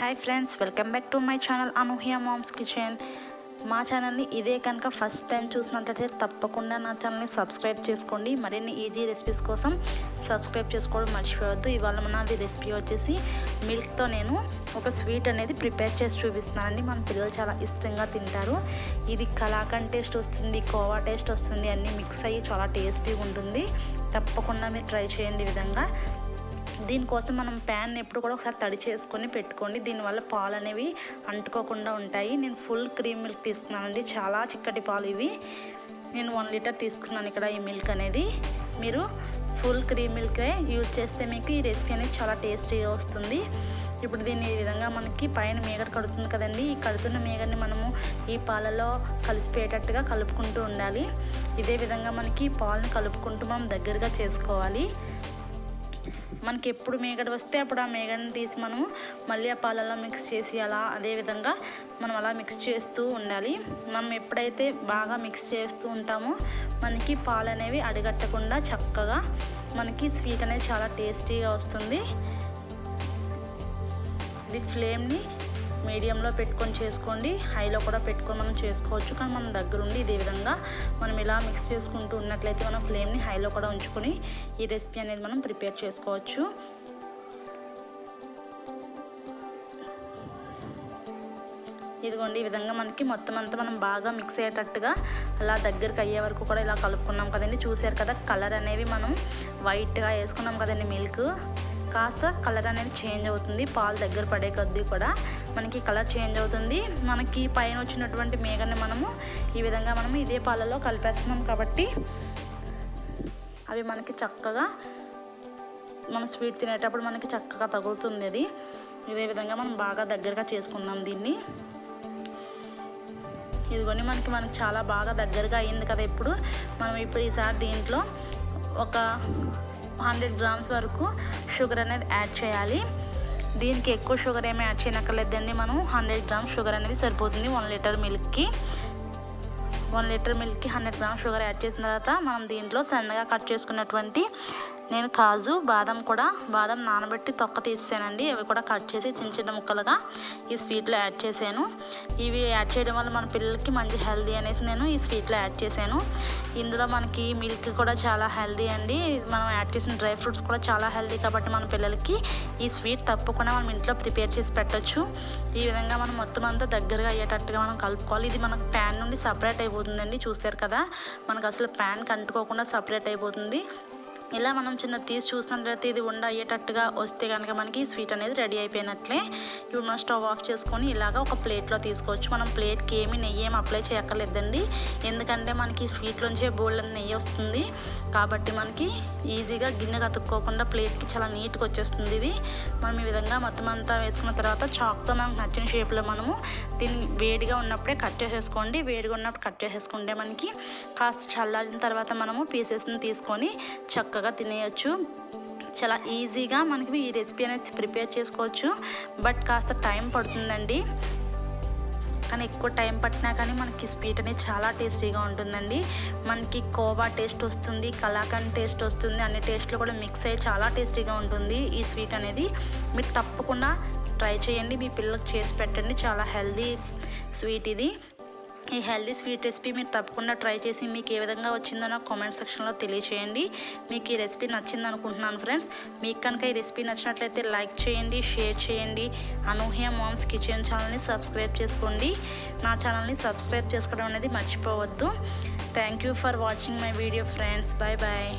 Hi friends welcome back to my channel Anuhya mom's kitchen మా ఛానల్ని ఇదే కనుక ఫస్ట్ టైం చూసినట్లయితే తప్పకుండా నా ఛానల్ని సబ్స్క్రైబ్ చేసుకోండి. మరిన్ని ఈజీ రెసిపీస్ కోసం సబ్స్క్రైబ్ చేసుకోవడం మర్చిపోవద్దు. ఇవాళ మనది రెసిపీ వచ్చేసి మిల్క్తో నేను ఒక స్వీట్ అనేది ప్రిపేర్ చేసి చూపిస్తున్నానండి. మన పిల్లలు చాలా ఇష్టంగా తింటారు. ఇది కలాకండ్ టేస్ట్ వస్తుంది కోవా టేస్ట్ వస్తుంది అన్నీ మిక్స్ అయ్యి చాలా టేస్టీగా ఉంటుంది. తప్పకుండా మీరు ట్రై చేయండి విధంగా. దీనికోసం మనం ప్యాన్ ఎప్పుడు కూడా ఒకసారి తడి చేసుకొని పెట్టుకోండి. దీనివల్ల పాలు అనేవి అంటుకోకుండా ఉంటాయి. నేను ఫుల్ క్రీమ్ మిల్క్ తీసుకున్నానండి. చాలా చిక్కటి పాలు ఇవి. నేను వన్ లీటర్ తీసుకున్నాను ఇక్కడ ఈ మిల్క్ అనేది. మీరు ఫుల్ క్రీమ్ మిల్కే యూజ్ చేస్తే మీకు ఈ రెసిపీ అనేది చాలా టేస్టీగా వస్తుంది. ఇప్పుడు దీన్ని ఈ విధంగా మనకి పైన మేగడ కడుతుంది కదండి. ఈ కడుతున్న మేగడిని మనము ఈ పాలలో కలిసిపోయేటట్టుగా కలుపుకుంటూ ఉండాలి. ఇదే విధంగా మనకి పాలను కలుపుకుంటూ మనం దగ్గరగా చేసుకోవాలి. మనకి ఎప్పుడు మేగడ వస్తే అప్పుడు ఆ మేగడని తీసి మనము మళ్ళీ ఆ పాలలో మిక్స్ చేసి అలా అదే విధంగా మనం అలా మిక్స్ చేస్తూ ఉండాలి. మనం ఎప్పుడైతే బాగా మిక్స్ చేస్తూ ఉంటామో మనకి పాలు అనేవి అడగట్టకుండా చక్కగా మనకి స్వీట్ అనేది చాలా టేస్టీగా వస్తుంది. ఇది ఫ్లేమ్ని మీడియంలో పెట్టుకొని చేసుకోండి. హైలో కూడా పెట్టుకొని మనం చేసుకోవచ్చు. కానీ మనం దగ్గరుండి ఇదే విధంగా మనం ఇలా మిక్స్ చేసుకుంటూ ఉన్నట్లయితే మనం ఫ్లేమ్ని హైలో కూడా ఉంచుకొని ఈ రెసిపీ అనేది మనం ప్రిపేర్ చేసుకోవచ్చు. ఇదిగోండి ఈ విధంగా మనకి మొత్తం అంతా మనం బాగా మిక్స్ అయ్యేటట్టుగా అలా దగ్గరికి అయ్యే వరకు కూడా ఇలా కలుపుకున్నాం కదండి. చూసారు కదా కలర్ అనేవి మనం వైట్గా వేసుకున్నాం కదండి మిల్క్ కాస్త కలర్ అనేది చేంజ్ అవుతుంది. పాలు దగ్గర పడే కొద్దీ కూడా మనకి కలర్ చేంజ్ అవుతుంది. మనకి పైన వచ్చినటువంటి మేఘని మనము ఈ విధంగా మనము ఇదే పాలలో కలిపేస్తున్నాం కాబట్టి అవి మనకి చక్కగా మనం స్వీట్ తినేటప్పుడు మనకి చక్కగా తగులుతుంది అది. ఇదే విధంగా మనం బాగా దగ్గరగా చేసుకున్నాం దీన్ని. ఇదిగోని మనకి మనకి చాలా బాగా దగ్గరగా అయింది కదా ఇప్పుడు. మనం ఇప్పుడు ఈసారి దీంట్లో ఒక హండ్రెడ్ గ్రామ్స్ వరకు షుగర్ అనేది యాడ్ చేయాలి. దీనికి ఎక్కువ షుగర్ ఏమీ యాడ్ చేయనక్కర్లేదండి. మనం హండ్రెడ్ గ్రామ్స్ షుగర్ అనేది సరిపోతుంది వన్ లీటర్ మిల్క్కి. వన్ లీటర్ మిల్క్కి హండ్రెడ్ గ్రామ్స్ షుగర్ యాడ్ చేసిన తర్వాత మనం దీంట్లో సన్నగా కట్ చేసుకున్నటువంటి నేను కాజు బాదం కూడా బాదం నానబెట్టి తొక్క తీసానండి అవి కూడా కట్ చేసి చిన్న చిన్న ముక్కలుగా ఈ స్వీట్లో యాడ్ చేశాను. ఇవి యాడ్ చేయడం వల్ల మన పిల్లలకి మంచి హెల్దీ అనేసి నేను ఈ స్వీట్లో యాడ్ చేశాను. ఇందులో మనకి మిల్క్ కూడా చాలా హెల్దీ అండి. మనం యాడ్ చేసిన డ్రై ఫ్రూట్స్ కూడా చాలా హెల్దీ కాబట్టి మన పిల్లలకి ఈ స్వీట్ తప్పకుండా మనం ఇంట్లో ప్రిపేర్ చేసి పెట్టచ్చు. ఈ విధంగా మనం మొత్తం అంతా దగ్గరగా అయ్యేటట్టుగా మనం కలుపుకోవాలి. ఇది మనకు ప్యాన్ నుండి సపరేట్ అయిపోతుందండి. చూస్తారు కదా మనకు అసలు ప్యాన్ కంటుకోకుండా సపరేట్ అయిపోతుంది. ఇలా మనం చిన్న తీసి చూసినట్లయితే ఇది ఉండ అయ్యేటట్టుగా వస్తే కనుక మనకి స్వీట్ అనేది రెడీ అయిపోయినట్లే. ఇప్పుడు మనం స్టవ్ ఆఫ్ చేసుకొని ఇలాగ ఒక ప్లేట్లో తీసుకోవచ్చు. మనం ప్లేట్కి ఏమి నెయ్యి ఏమి అప్లై చేయక్కర్లేదండి. ఎందుకంటే మనకి స్వీట్లోంచే బోల్డ్ నెయ్యి వస్తుంది. కాబట్టి మనకి ఈజీగా గిన్నె కతుక్కోకుండా ప్లేట్కి చాలా నీట్గా వచ్చేస్తుంది ఇది. మనం ఈ విధంగా మొత్తం అంతా వేసుకున్న తర్వాత చాక్తో మనకు నచ్చిన షేప్లో మనము దీన్ని వేడిగా ఉన్నప్పుడే కట్ చేసేసుకోండి. వేడిగా ఉన్నప్పుడు కట్ చేసేసుకుంటే మనకి కాస్త చల్లారిన తర్వాత మనము పీసెస్ని తీసుకొని చక్కగా చక్కగా తినేయచ్చు. చాలా ఈజీగా మనకి ఈ రెసిపీ అనేది ప్రిపేర్ చేసుకోవచ్చు. బట్ కాస్త టైం పడుతుందండి. కానీ ఎక్కువ టైం పట్టినా కానీ మనకి స్వీట్ అనేది చాలా టేస్టీగా ఉంటుందండి. మనకి కోవా టేస్ట్ వస్తుంది కలాకండ్ టేస్ట్ వస్తుంది అన్ని టేస్ట్లు కూడా మిక్స్ అయ్యి చాలా టేస్టీగా ఉంటుంది ఈ స్వీట్ అనేది. మీరు తప్పకుండా ట్రై చేయండి. మీ పిల్లలకు చేసి పెట్టండి. చాలా హెల్దీ స్వీట్ ఇది. ఈ హెల్దీ స్వీట్ రెసిపీ మీరు తప్పకుండా ట్రై చేసి మీకు ఏ విధంగా వచ్చిందో నాకు కామెంట్ సెక్షన్లో తెలియచేయండి. మీకు ఈ రెసిపీ నచ్చింది అనుకుంటున్నాను ఫ్రెండ్స్. మీకు కనుక ఈ రెసిపీ నచ్చినట్లయితే లైక్ చేయండి షేర్ చేయండి. అనూహ్య మామ్స్ కిచెన్ ఛానల్ని సబ్స్క్రైబ్ చేసుకోండి. నా ఛానల్ని సబ్స్క్రైబ్ చేసుకోవడం అనేది మర్చిపోవద్దు. Thank you for watching my video friends. Bye bye